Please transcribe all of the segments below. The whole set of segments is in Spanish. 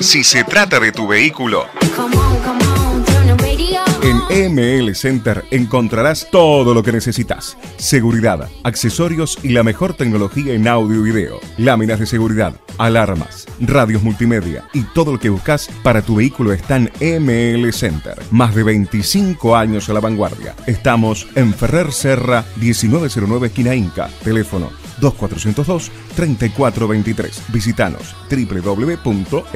Si se trata de tu vehículo, en EML Center encontrarás todo lo que necesitas. Seguridad, accesorios y la mejor tecnología en audio y video. Láminas de seguridad, alarmas, radios multimedia y todo lo que buscas para tu vehículo está en EML Center. Más de 25 años a la vanguardia. Estamos en Ferrer Serra 1909 esquina Inca. Teléfono 2402-3423. Visitanos www.ml.com.uy.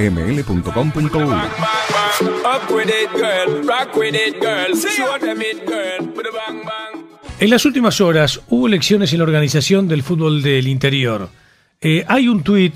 En las últimas horas hubo elecciones en la organización del fútbol del interior. Eh, hay un tuit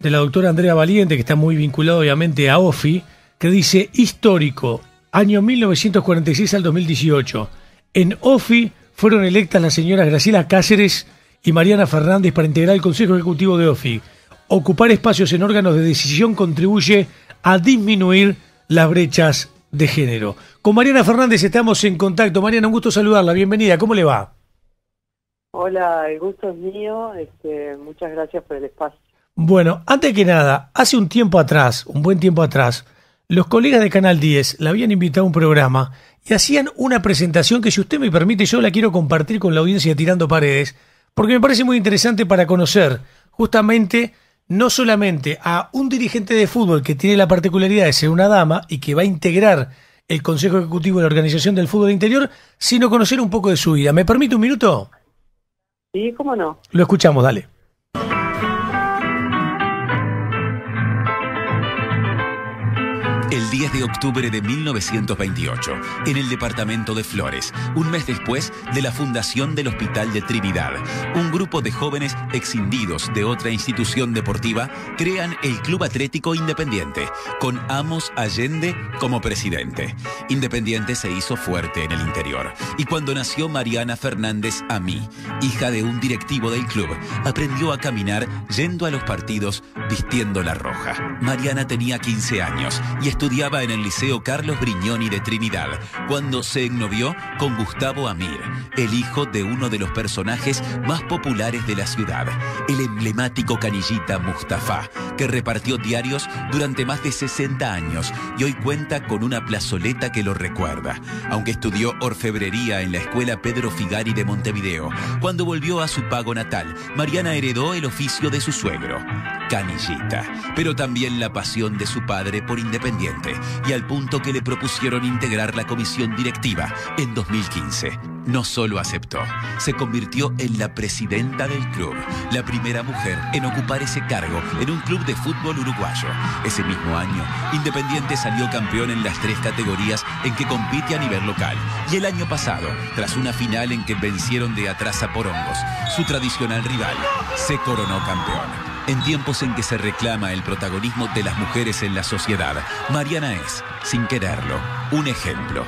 de la doctora Andrea Valiente, que está muy vinculado obviamente a OFI, que dice histórico, año 1946 al 2018. En OFI fueron electas las señoras Graciela Cáceres y Mariana Fernández para integrar el Consejo Ejecutivo de OFI. Ocupar espacios en órganos de decisión contribuye a disminuir las brechas de género. Con Mariana Fernández estamos en contacto. Mariana, un gusto saludarla. Bienvenida. ¿Cómo le va? Hola, el gusto es mío. Este, muchas gracias por el espacio. Bueno, antes que nada, hace un tiempo atrás, un buen tiempo atrás, los colegas de Canal 10 la habían invitado a un programa y hacían una presentación que, si usted me permite, yo la quiero compartir con la audiencia tirando paredes, porque me parece muy interesante para conocer justamente no solamente a un dirigente de fútbol que tiene la particularidad de ser una dama y que va a integrar el Consejo Ejecutivo de la Organización del Fútbol Interior, sino conocer un poco de su vida. ¿Me permite un minuto? Sí, cómo no. Lo escuchamos, dale. El 10 de octubre de 1928, en el departamento de Flores, un mes después de la fundación del Hospital de Trinidad, un grupo de jóvenes excindidos de otra institución deportiva crean el Club Atlético Independiente, con Amos Allende como presidente. Independiente se hizo fuerte en el interior, y cuando nació Mariana Fernández a mí, hija de un directivo del club, aprendió a caminar yendo a los partidos vistiendo la roja. Mariana tenía 15 años y estudiaba en el Liceo Carlos Brignoni de Trinidad cuando se ennovió con Gustavo Amir, el hijo de uno de los personajes más populares de la ciudad, el emblemático canillita Mustafa, que repartió diarios durante más de 60 años y hoy cuenta con una plazoleta que lo recuerda. Aunque estudió orfebrería en la escuela Pedro Figari de Montevideo, cuando volvió a su pago natal, Mariana heredó el oficio de su suegro, canillita, pero también la pasión de su padre por independiente y al punto que le propusieron integrar la comisión directiva en 2015. No solo aceptó, se convirtió en la presidenta del club, la primera mujer en ocupar ese cargo en un club de fútbol uruguayo. Ese mismo año, Independiente salió campeón en las tres categorías en que compite a nivel local. Y el año pasado, tras una final en que vencieron de atrás a Porongos, su tradicional rival, se coronó campeón. En tiempos en que se reclama el protagonismo de las mujeres en la sociedad, Mariana es, sin quererlo, un ejemplo.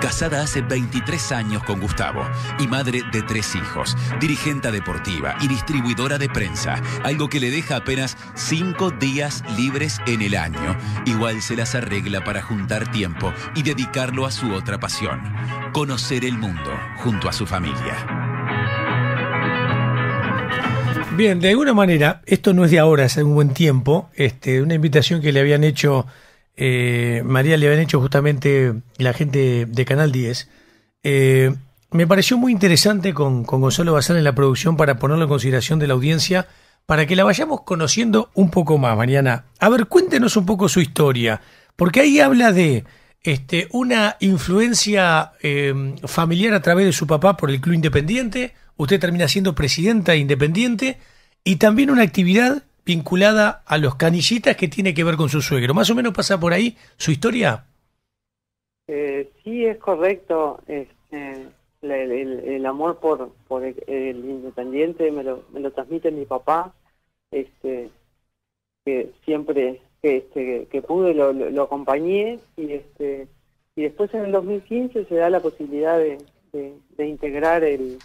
Casada hace 23 años con Gustavo y madre de tres hijos, dirigente deportiva y distribuidora de prensa, algo que le deja apenas cinco días libres en el año. Igual se las arregla para juntar tiempo y dedicarlo a su otra pasión, conocer el mundo junto a su familia. Bien, de alguna manera, esto no es de ahora, hace un buen tiempo, este, una invitación que le habían hecho, eh, María le habían hecho justamente la gente de Canal 10. Eh, me pareció muy interesante con, con Gonzalo Bazán en la producción para ponerlo en consideración de la audiencia, para que la vayamos conociendo un poco más, Mariana. A ver, cuéntenos un poco su historia, porque ahí habla de este, una influencia eh, familiar a través de su papá por el Club Independiente, usted termina siendo presidenta independiente y también una actividad vinculada a los canillitas que tiene que ver con su suegro. ¿Más o menos pasa por ahí su historia? Eh, sí, es correcto. Este, el, amor por, por el, independiente me lo, me lo transmite mi papá, este, que siempre que, este, que pude lo, lo, acompañé y este y después en el 2015 se da la posibilidad de, de integrar el,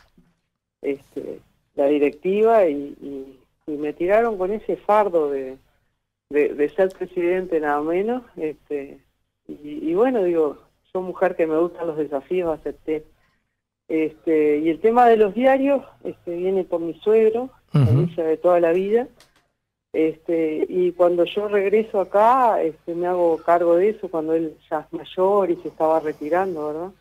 este, la directiva y, me tiraron con ese fardo de, de, ser presidente nada menos. Este, y, bueno, digo, soy mujer que me gustan los desafíos, acepté. Este, y el tema de los diarios este, viene por mi suegro, uh de toda la vida. Este, y cuando yo regreso acá, este, me hago cargo de eso cuando él ya es mayor y se estaba retirando, ¿verdad?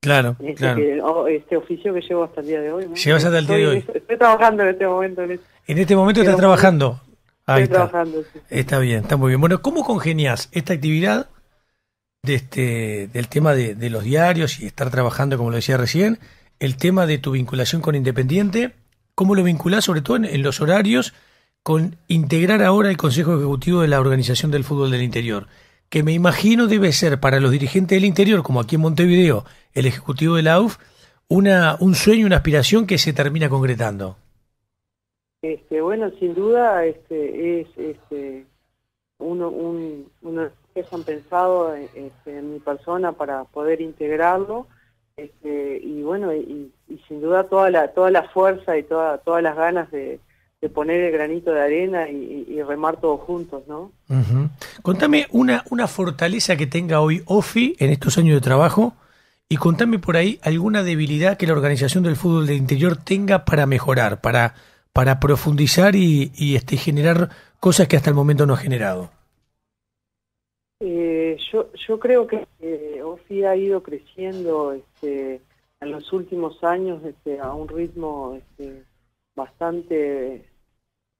Claro, Este, claro. que- o- este oficio que llevo hasta el día de hoy. ¿no? Llevas hasta el día Estoy de hoy. Estoy trabajando en este momento en eso. En este momento estás trabajando. Ahí Estoy está. trabajando, sí. Está bien, está muy bien. Bueno, ¿cómo congenias esta actividad de este, del tema de, de los diarios y estar trabajando, como lo decía recién, el tema de tu vinculación con Independiente? ¿Cómo lo vinculás, sobre todo en, en los horarios, con integrar ahora el Consejo Ejecutivo de la Organización del Fútbol del Interior? Que me imagino debe ser para los dirigentes del interior, como aquí en Montevideo, el Ejecutivo de la UF, una, un sueño, una aspiración que se termina concretando. Este, bueno, sin duda este, es este, uno, un, uno que han pensado este, en mi persona para poder integrarlo este, y bueno, y, y sin duda toda la, toda la fuerza y toda, todas las ganas de, de poner el granito de arena y, y remar todos juntos, ¿no? Ujú. Contame una, una fortaleza que tenga hoy OFI en estos años de trabajo y contame por ahí alguna debilidad que la organización del fútbol del interior tenga para mejorar, para, para profundizar y, y, este, generar cosas que hasta el momento no ha generado. Eh, yo, yo creo que eh, OFI ha ido creciendo este, en los últimos años este, a un ritmo este, bastante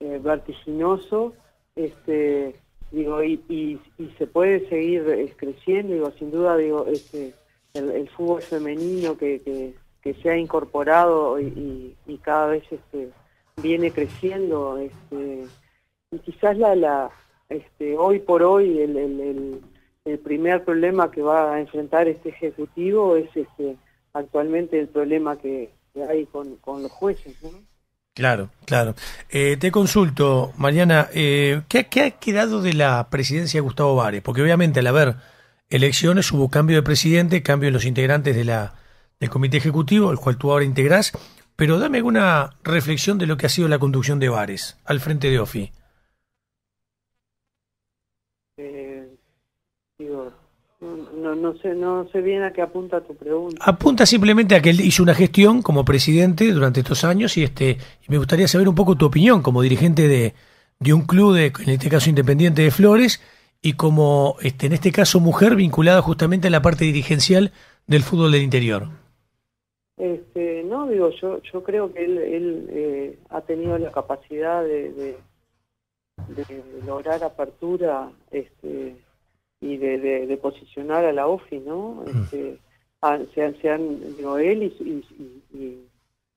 eh, vertiginoso, este, digo, y, y, y se puede seguir eh, creciendo, digo, sin duda, digo, este, el, fútbol femenino que, se ha incorporado y, y, cada vez este, viene creciendo, este, y quizás la, la este, hoy por hoy el, primer problema que va a enfrentar este ejecutivo es este, actualmente el problema que, que hay con, con, los jueces. ¿no? Claro, claro. Eh, te consulto, Mariana, eh, ¿qué, ¿qué, ha quedado de la presidencia de Gustavo Vares? Porque obviamente al haber elecciones hubo cambio de presidente, cambio en los integrantes de la, del comité ejecutivo, el cual tú ahora integrás, pero dame alguna reflexión de lo que ha sido la conducción de Vares al frente de OFI. Eh, digo, no, no, sé, no sé bien a qué apunta tu pregunta. Apunta simplemente a que él hizo una gestión como presidente durante estos años y este y me gustaría saber un poco tu opinión como dirigente de, de un club, de, en este caso Independiente de Flores, y como este, en este caso mujer vinculada justamente a la parte dirigencial del fútbol del interior. Este, no, digo, yo, yo creo que él, él eh, ha tenido la capacidad de, de, de lograr apertura este, y de, de, de, posicionar a la OFI, ¿no? Este, han, se, han, se han, digo, él y, y, y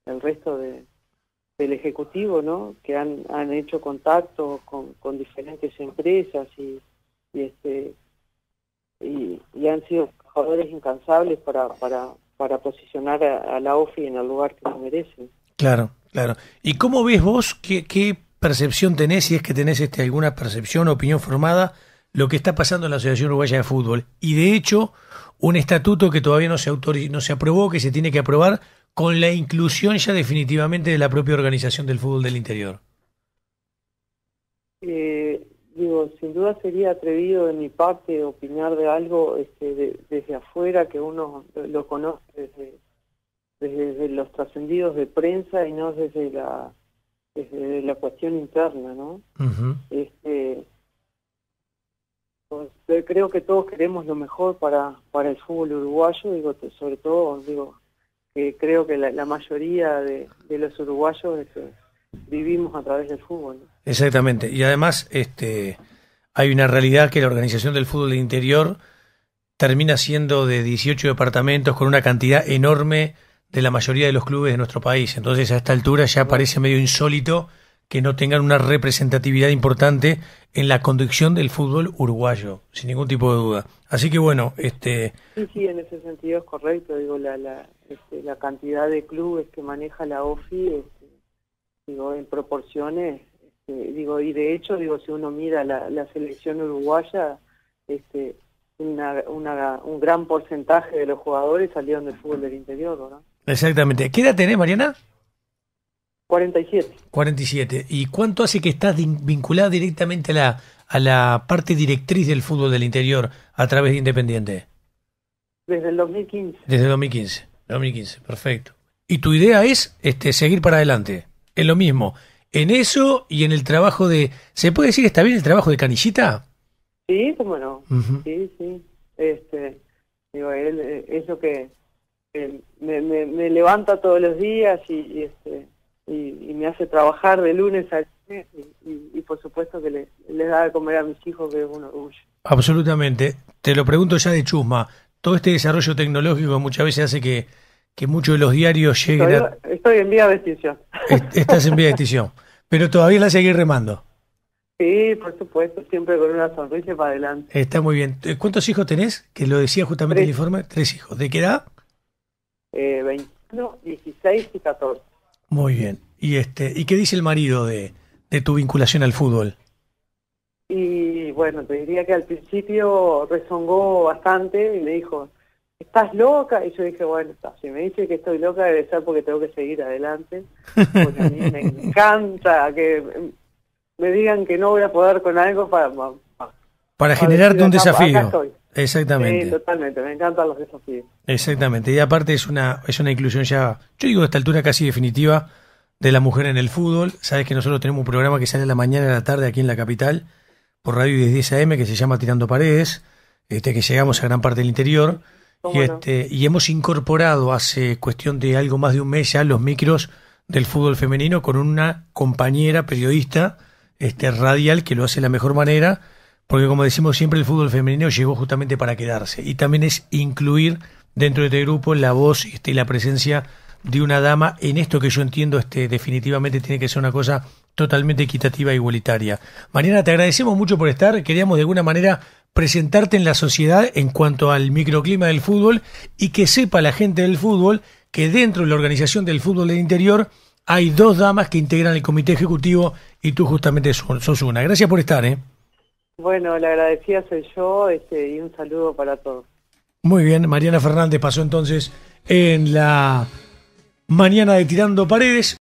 el resto de, del Ejecutivo, ¿no? Que han, han hecho contacto con, con diferentes empresas y, y este y, y, han sido jugadores incansables para, para, para posicionar a, a, la OFI en el lugar que lo merecen. Claro, claro. ¿Y cómo ves vos qué, qué percepción tenés, si es que tenés este, alguna percepción o opinión formada, lo que está pasando en la Asociación Uruguaya de Fútbol? Y de hecho, un estatuto que todavía no se, no se aprobó, que se tiene que aprobar, con la inclusión ya definitivamente de la propia organización del fútbol del interior. Eh, digo, sin duda sería atrevido de mi parte opinar de algo este, de, desde afuera que uno lo conoce desde, desde los trascendidos de prensa y no desde la desde la cuestión interna, ¿no? Uh -huh. Este, pues, creo que todos queremos lo mejor para para el fútbol uruguayo, digo, sobre todo, digo, que creo que la, la mayoría de, de, los uruguayos este, vivimos a través del fútbol. ¿no? Exactamente, y además este hay una realidad que la organización del fútbol del interior termina siendo de 18 departamentos con una cantidad enorme de la mayoría de los clubes de nuestro país. Entonces a esta altura ya parece medio insólito que no tengan una representatividad importante en la conducción del fútbol uruguayo, sin ningún tipo de duda. Así que bueno, este... Sí, sí, en ese sentido es correcto, digo, la, la, este, la cantidad de clubes que maneja la OFI, este, digo, en proporciones, este, digo, y de hecho, digo, si uno mira la, la selección uruguaya, este, una, una, un gran porcentaje de los jugadores salieron del fútbol del interior, ¿no? Exactamente. ¿Qué edad tenés, Mariana? 47. 47. ¿Y cuánto hace que estás vinculada directamente a la, a la parte directriz del fútbol del interior a través de Independiente? Desde el 2015. Desde el 2015. 2015, perfecto. ¿Y tu idea es este, seguir para adelante? Es lo mismo. en eso y en el trabajo de... ¿Se puede decir que está bien el trabajo de Canillita? Sí, cómo no. Sí, sí. Este, digo, él eh, es lo que me, me, levanta todos los días y, este, y, me hace trabajar de lunes a y, y, por supuesto que le, les da de comer a mis hijos, que es un orgullo. Absolutamente. Te lo pregunto ya de chusma. Todo este desarrollo tecnológico muchas veces hace que, que muchos de los diarios lleguen estoy, a... Estoy en vía de extinción. Estás en vía de extinción. Pero todavía la seguís remando. Sí, por supuesto, siempre con una sonrisa para adelante. Está muy bien. ¿Cuántos hijos tenés? Que lo decía justamente el informe. Tres hijos. ¿De qué edad? Eh, 21, 16 y 14. Muy bien. ¿Y este y qué dice el marido de, de tu vinculación al fútbol? Y bueno, te diría que al principio rezongó bastante y me dijo, ¿estás loca? Y yo dije, bueno, si me dice que estoy loca debe ser porque tengo que seguir adelante. Porque a mí me encanta que me digan que no voy a poder con algo para... Para, generarte un desafío. Exactamente. Sí, totalmente, me encantan los desafíos. Exactamente, y aparte es una, es una inclusión ya, yo digo a esta altura casi definitiva, de la mujer en el fútbol. Sabes que nosotros tenemos un programa que sale a la mañana y a la tarde aquí en la capital, por radio 10 AM, que se llama Tirando Paredes, este, que llegamos a gran parte del interior. Y, este, y hemos incorporado hace cuestión de algo más de un mes ya los micros del fútbol femenino con una compañera periodista este, radial que lo hace de la mejor manera porque como decimos siempre el fútbol femenino llegó justamente para quedarse y también es incluir dentro de este grupo la voz este, y la presencia de una dama en esto que yo entiendo este definitivamente tiene que ser una cosa totalmente equitativa e igualitaria. Mariana, te agradecemos mucho por estar, queríamos de alguna manera presentarte en la sociedad en cuanto al microclima del fútbol y que sepa la gente del fútbol que dentro de la organización del fútbol del interior hay dos damas que integran el comité ejecutivo y tú justamente sos una. Gracias por estar, ¿eh? Bueno, la agradecida soy yo este, y un saludo para todos. Muy bien, Mariana Fernández pasó entonces en la mañana de Tirando Paredes.